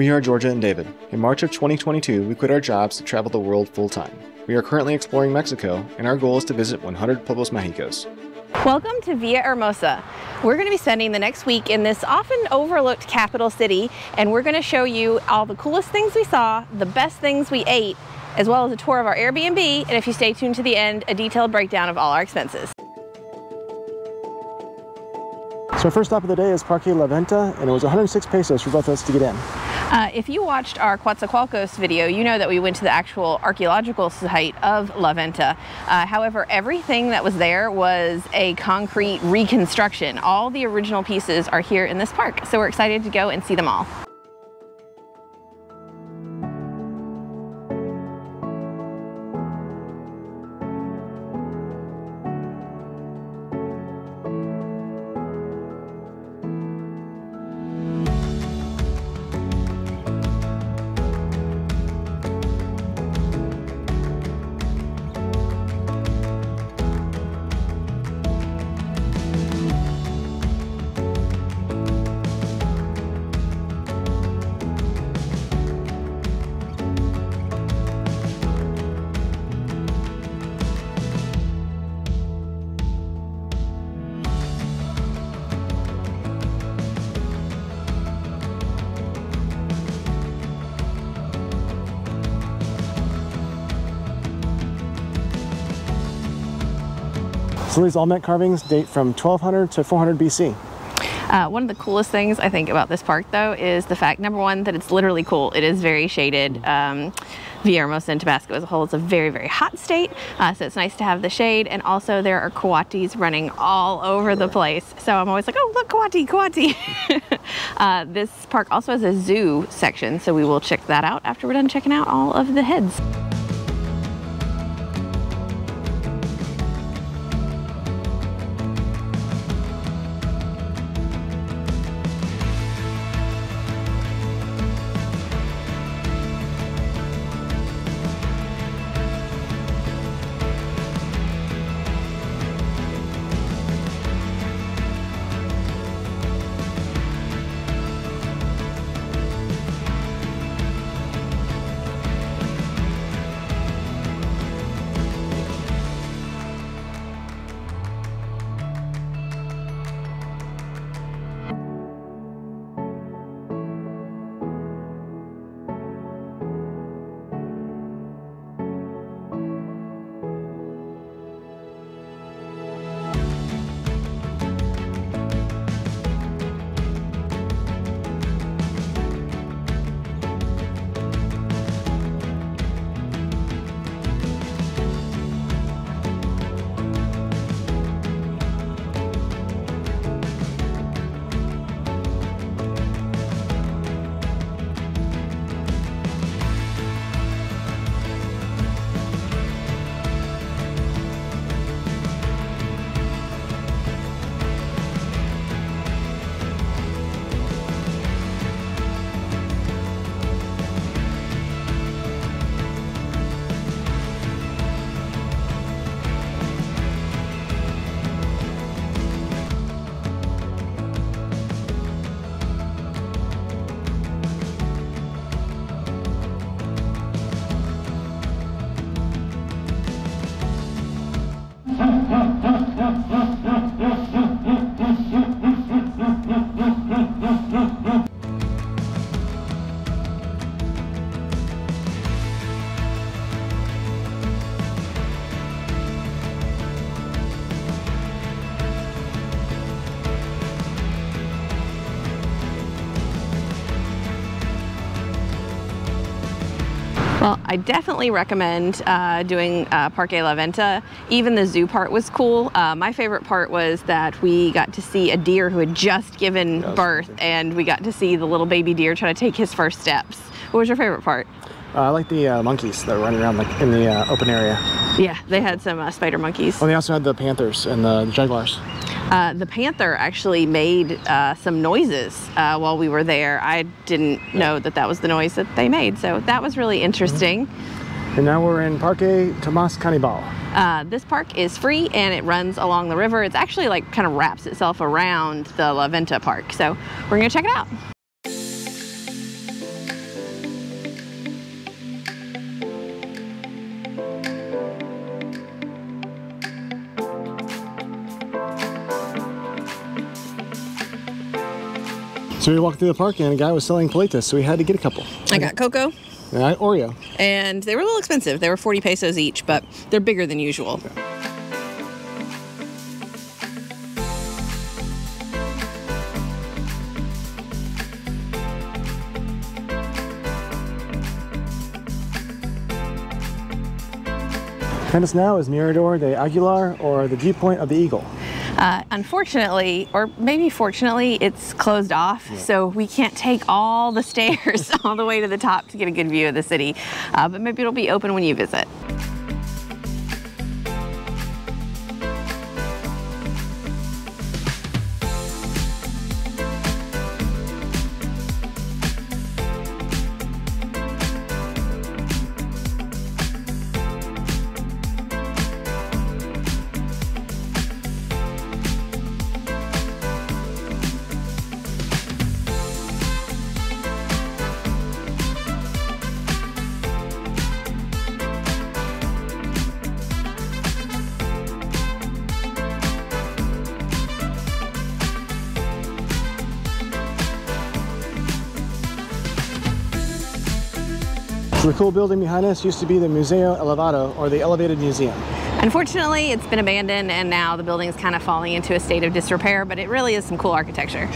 We are Georgia and David. In March of 2022, we quit our jobs to travel the world full time. We are currently exploring Mexico, and our goal is to visit 100 Pueblos Mágicos. Welcome to Villahermosa. We're going to be spending the next week in this often overlooked capital city, and we're going to show you all the coolest things we saw, the best things we ate, as well as a tour of our Airbnb, and if you stay tuned to the end, a detailed breakdown of all our expenses. So our first stop of the day is Parque La Venta, and it was 106 pesos for both of us to get in. Uh, if you watched our Coatzacoalcos video, you know that we went to the actual archaeological site of La Venta. Uh, however, everything that was there was a concrete reconstruction. All the original pieces are here in this park, so we're excited to go and see them all. So these Olmec carvings date from 1200 to 400 BC. Uh, one of the coolest things I think about this park though is the fact, number one, that it's literally cool. It is very shaded. Um, and Tabasco as a whole is a very, very hot state, uh, so it's nice to have the shade. And also there are coatis running all over the place. So I'm always like, oh, look, coati, coati. uh, this park also has a zoo section, so we will check that out after we're done checking out all of the heads. Well, I definitely recommend uh, doing uh, Parque La Venta. Even the zoo part was cool. Uh, my favorite part was that we got to see a deer who had just given birth and we got to see the little baby deer try to take his first steps. What was your favorite part? Uh, I like the uh, monkeys that were running around like in the uh, open area. Yeah, they had some uh, spider monkeys. Oh, they also had the panthers and the, the jaguars. Uh, the panther actually made uh, some noises uh, while we were there. I didn't know that that was the noise that they made, so that was really interesting. Mm -hmm. And now we're in Parque Tomas Canabal. Uh, this park is free and it runs along the river. It's actually like kind of wraps itself around the La Venta Park. So we're gonna check it out. So we walked through the park and a guy was selling palitas, so we had to get a couple. I got cocoa. And I, Oreo. And they were a little expensive. They were 40 pesos each, but they're bigger than usual. Behind us now is Mirador de Aguilar, or the viewpoint of the eagle. Uh, unfortunately, or maybe fortunately, it's closed off, yeah. so we can't take all the stairs all the way to the top to get a good view of the city. Uh, but maybe it'll be open when you visit. So the cool building behind us used to be the Museo Elevado, or the Elevated Museum. Unfortunately, it's been abandoned and now the building is kind of falling into a state of disrepair, but it really is some cool architecture.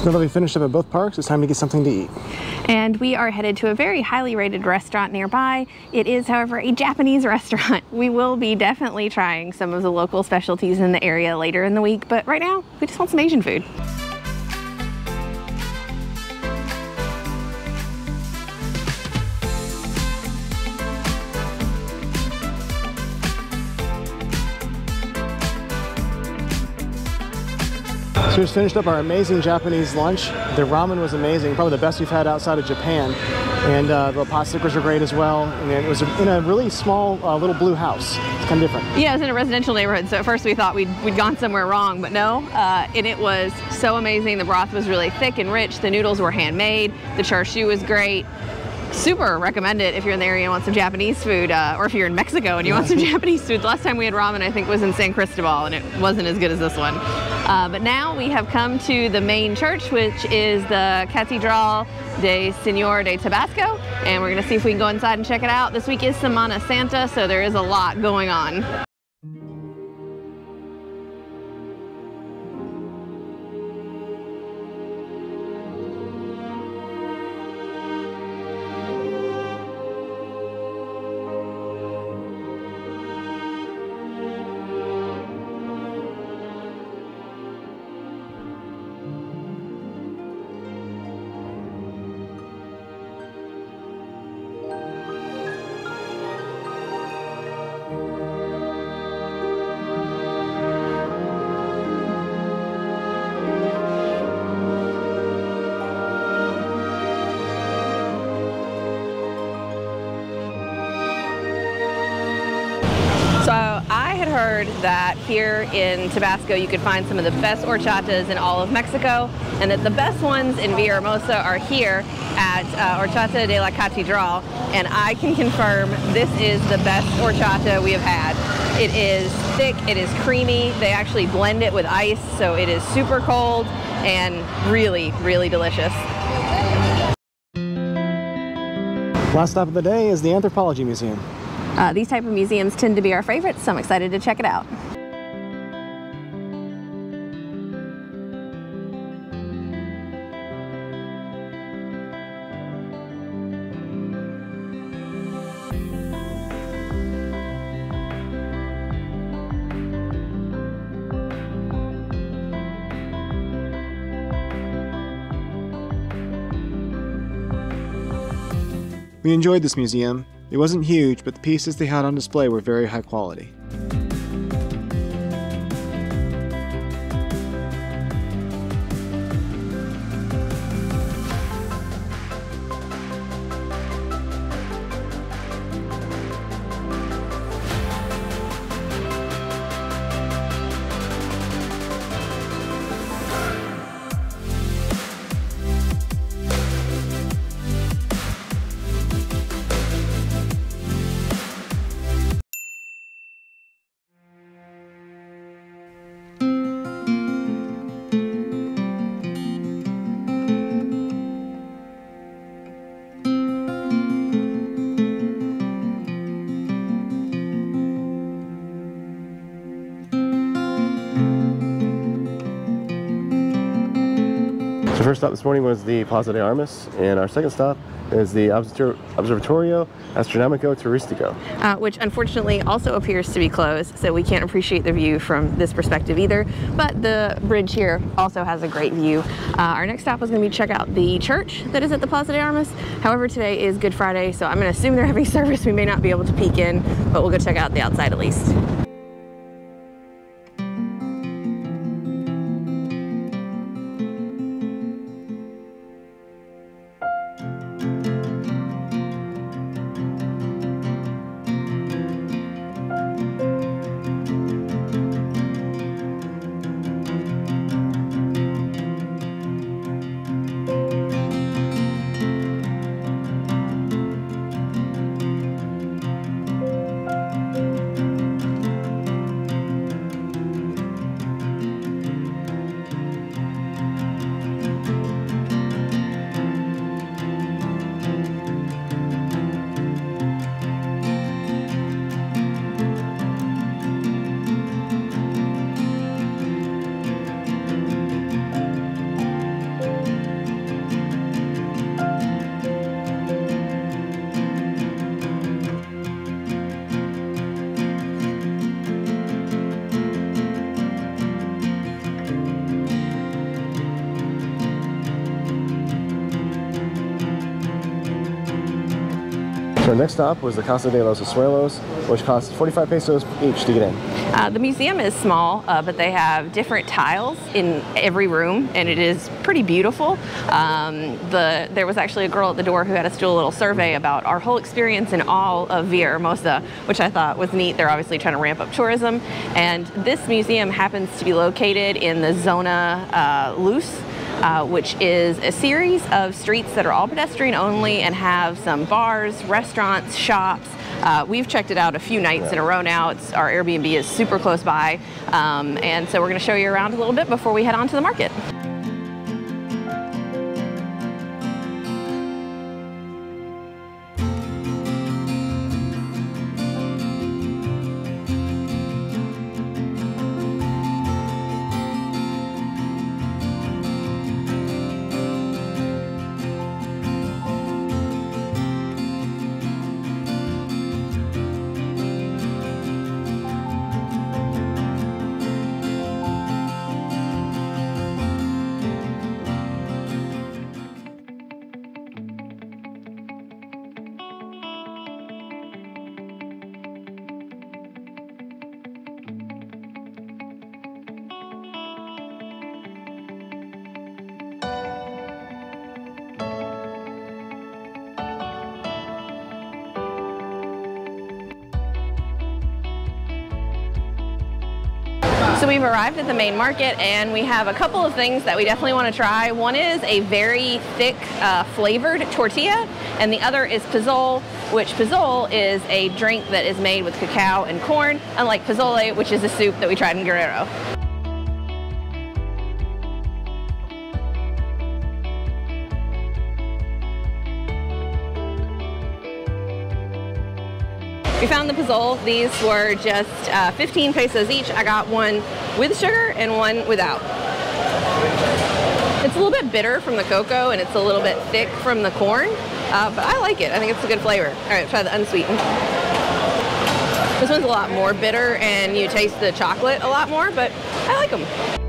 So now that we finished up at both parks, it's time to get something to eat. And we are headed to a very highly rated restaurant nearby. It is, however, a Japanese restaurant. We will be definitely trying some of the local specialties in the area later in the week, but right now, we just want some Asian food. Just finished up our amazing Japanese lunch. The ramen was amazing, probably the best we've had outside of Japan. And uh, the pot stickers are great as well. And it was in a really small uh, little blue house. It's kind of different. Yeah, it was in a residential neighborhood. So at first we thought we'd, we'd gone somewhere wrong, but no. Uh, and it was so amazing. The broth was really thick and rich. The noodles were handmade. The char siu was great super recommend it if you're in the area and want some Japanese food, uh, or if you're in Mexico and you want some Japanese food. The last time we had ramen, I think, was in San Cristobal, and it wasn't as good as this one. Uh, but now we have come to the main church, which is the Catedral de Senor de Tabasco, and we're going to see if we can go inside and check it out. This week is Semana Santa, so there is a lot going on. Heard that here in Tabasco you could find some of the best horchatas in all of Mexico and that the best ones in Villahermosa are here at uh, Horchata de la Catedral and I can confirm this is the best horchata we have had. It is thick, it is creamy, they actually blend it with ice so it is super cold and really, really delicious. Last stop of the day is the Anthropology Museum. Uh, these type of museums tend to be our favorites, so I'm excited to check it out. We enjoyed this museum. It wasn't huge, but the pieces they had on display were very high quality. So first stop this morning was the Plaza de Armas, and our second stop is the Observatorio Astronomico Turistico. Uh, which unfortunately also appears to be closed, so we can't appreciate the view from this perspective either. But the bridge here also has a great view. Uh, our next stop is going to be check out the church that is at the Plaza de Armas. However, today is Good Friday, so I'm going to assume they're having service. We may not be able to peek in, but we'll go check out the outside at least. Next stop was the Casa de los Azulejos, which costs 45 pesos each to get in. Uh, the museum is small, uh, but they have different tiles in every room, and it is pretty beautiful. Um, the there was actually a girl at the door who had us do a little survey about our whole experience in all of Villahermosa, which I thought was neat. They're obviously trying to ramp up tourism, and this museum happens to be located in the Zona uh, Luz, uh, which is a series of streets that are all pedestrian only and have some bars, restaurants, shops. Uh, we've checked it out a few nights in a row now. It's, our Airbnb is super close by. Um, and so we're going to show you around a little bit before we head on to the market. So we've arrived at the main market and we have a couple of things that we definitely want to try. One is a very thick uh, flavored tortilla and the other is pozol, which pozol is a drink that is made with cacao and corn, unlike pozole, which is a soup that we tried in Guerrero. The pozol. These were just uh, 15 pesos each. I got one with sugar and one without. It's a little bit bitter from the cocoa and it's a little bit thick from the corn, uh, but I like it. I think it's a good flavor. All right, try the unsweetened. This one's a lot more bitter and you taste the chocolate a lot more, but I like them.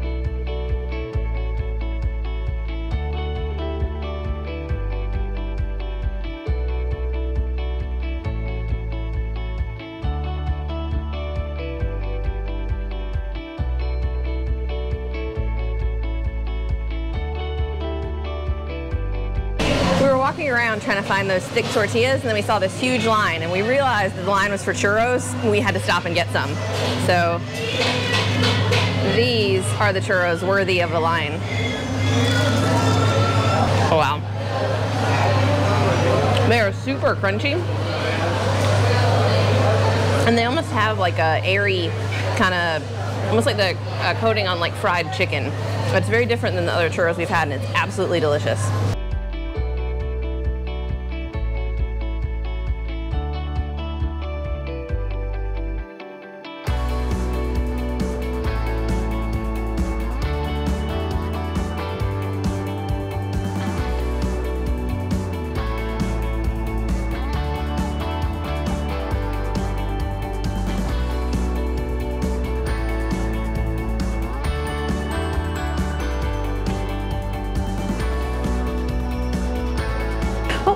Walking around trying to find those thick tortillas, and then we saw this huge line, and we realized the line was for churros, and we had to stop and get some. So these are the churros worthy of a line. Oh, wow. They are super crunchy. And they almost have like a airy kind of, almost like the uh, coating on like fried chicken. But it's very different than the other churros we've had, and it's absolutely delicious.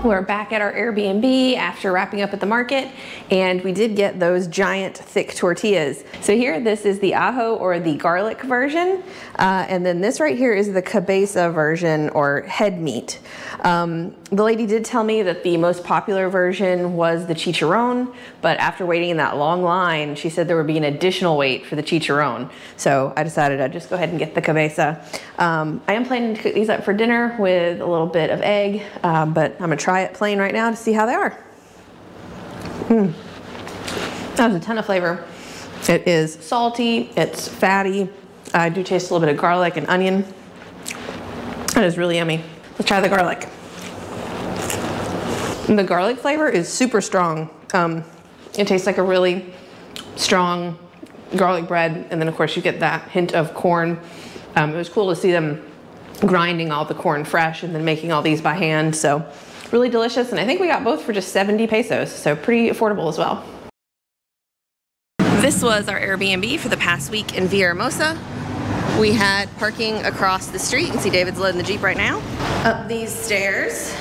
We're back at our Airbnb after wrapping up at the market and we did get those giant thick tortillas. So here, this is the ajo or the garlic version. Uh, and then this right here is the cabeza version or head meat. Um, the lady did tell me that the most popular version was the chicharron, but after waiting in that long line, she said there would be an additional wait for the chicharron. So I decided I'd just go ahead and get the cabeza. Um, I am planning to cook these up for dinner with a little bit of egg, uh, but I'm gonna try it plain right now to see how they are. Mm. That a ton of flavor. It is salty, it's fatty. I do taste a little bit of garlic and onion. That is really yummy. Let's try the garlic. The garlic flavor is super strong. Um, it tastes like a really strong garlic bread. And then of course you get that hint of corn. Um, it was cool to see them grinding all the corn fresh and then making all these by hand. So really delicious. And I think we got both for just 70 pesos. So pretty affordable as well. This was our Airbnb for the past week in Villahermosa. We had parking across the street. You can see David's loading the Jeep right now. Up these stairs.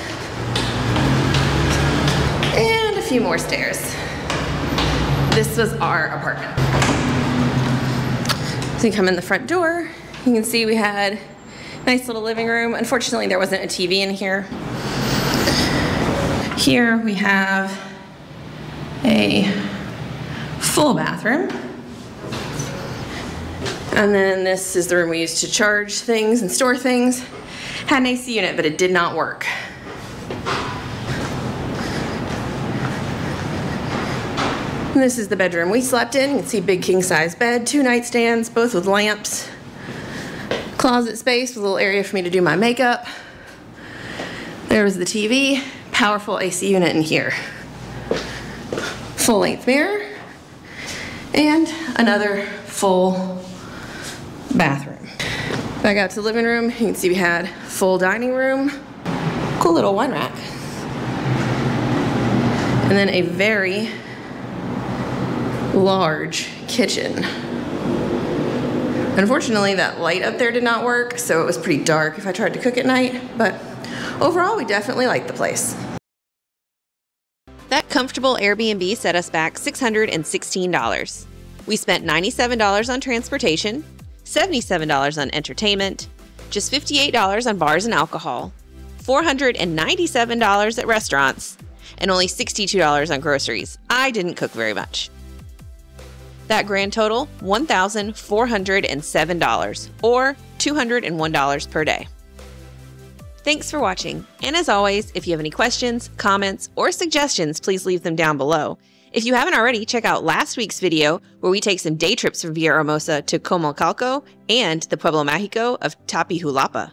And a few more stairs. This was our apartment. So you come in the front door, you can see we had nice little living room. Unfortunately, there wasn't a TV in here. Here we have a full bathroom. And then this is the room we used to charge things and store things. Had an AC unit, but it did not work. And this is the bedroom we slept in. You can see big king size bed, two nightstands, both with lamps. Closet space with a little area for me to do my makeup. There was the TV, powerful AC unit in here. Full length mirror, and another full bathroom. Back out to the living room, you can see we had full dining room, cool little wine rack, and then a very large kitchen. Unfortunately, that light up there did not work, so it was pretty dark if I tried to cook at night, but overall, we definitely liked the place. Comfortable Airbnb set us back $616. We spent $97 on transportation, $77 on entertainment, just $58 on bars and alcohol, $497 at restaurants, and only $62 on groceries. I didn't cook very much. That grand total, $1,407, or $201 per day. Thanks for watching, and as always, if you have any questions, comments, or suggestions, please leave them down below. If you haven't already, check out last week's video where we take some day trips from Villahermosa to Comalcalco and the Pueblo Mágico of Tapijulapa.